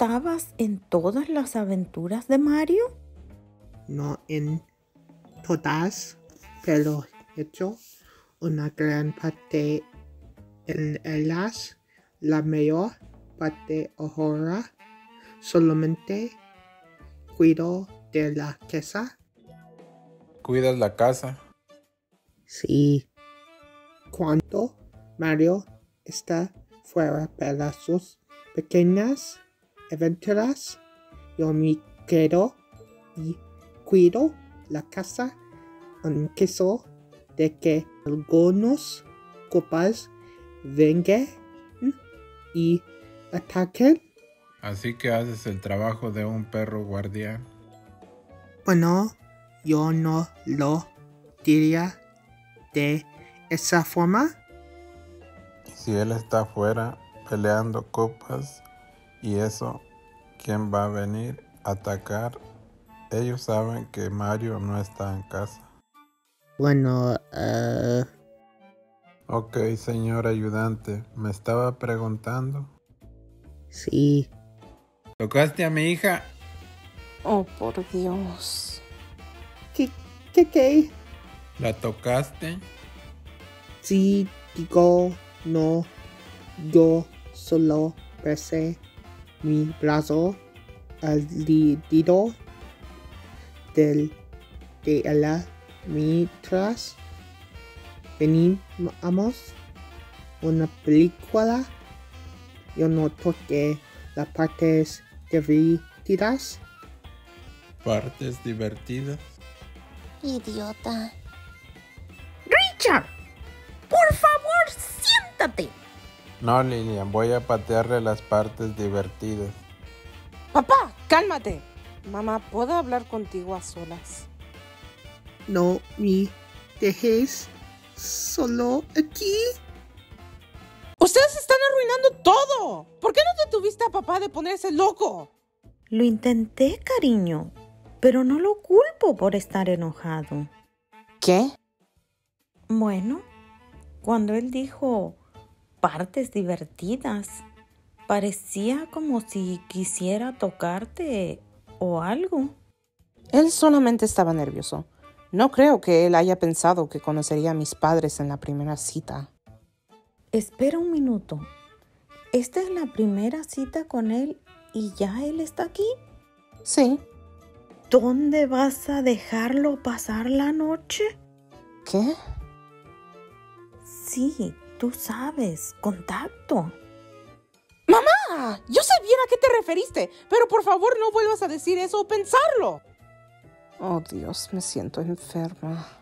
estabas en todas las aventuras de Mario? No en todas, pero he hecho una gran parte en ellas. La mayor parte ahora solamente cuido de la casa. ¿Cuidas la casa? Sí. Cuando Mario está fuera para sus pequeñas aventuras, yo me quedo y cuido la casa en caso de que algunos copas vengan y ataquen. Así que haces el trabajo de un perro guardián. Bueno, yo no lo diría de esa forma. Si él está afuera peleando copas y eso, ¿quién va a venir a atacar? Ellos saben que Mario no está en casa. Bueno, eh, Ok, señor ayudante, me estaba preguntando. sí. ¿Tocaste a mi hija? Oh, por Dios. ¿Qué, qué, qué? ¿La tocaste? Sí, digo, no. Yo solo besé mi brazo al dedo del de ella mientras veníamos una película. Yo no toqué las partes divertidas. ¿Partes divertidas? Idiota. Richard, por favor, siéntate. No, Lilian, voy a patearle las partes divertidas. Papá, cálmate. Mamá, ¿puedo hablar contigo a solas? No me dejes solo aquí. Ustedes están arruinando todo. ¿Por qué no detuviste a papá de ponerse loco? Lo intenté, cariño, pero no lo culpo por estar enojado. ¿Qué? Bueno, cuando él dijo partes divertidas, parecía como si quisiera tocarte o algo. Él solamente estaba nervioso. No creo que él haya pensado que conocería a mis padres en la primera cita. Espera un minuto. ¿Esta es la primera cita con él y ya él está aquí? Sí. ¿Dónde vas a dejarlo pasar la noche? ¿Qué? Sí, tú sabes, contacto. ¡Mamá! Yo sé bien a qué te referiste, pero por favor no vuelvas a decir eso o pensarlo. Oh Dios, me siento enferma.